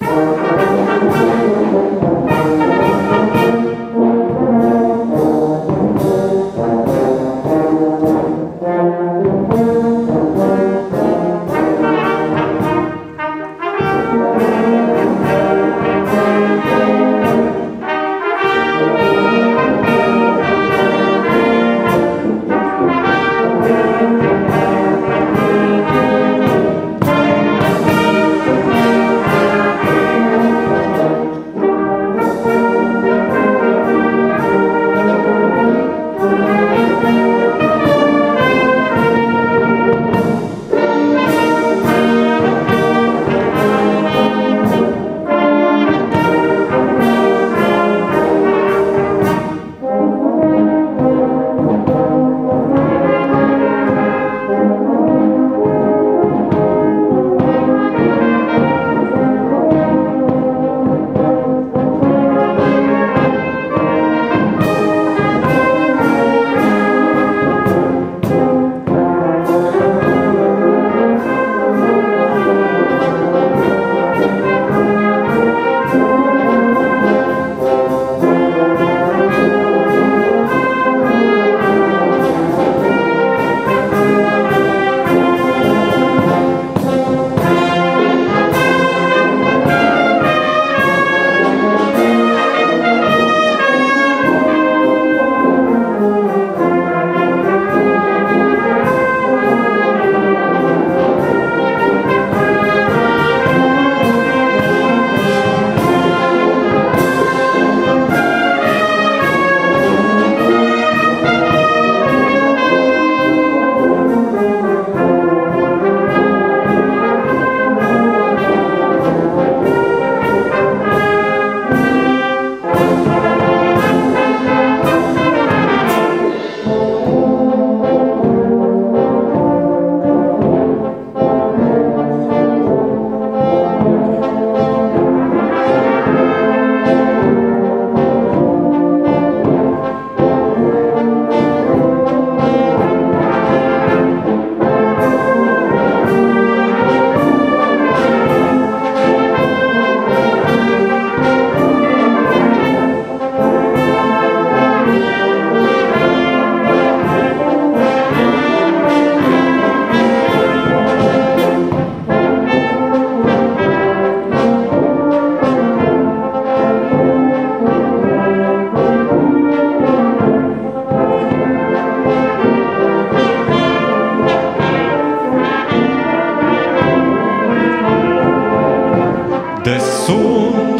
Thank you. そ。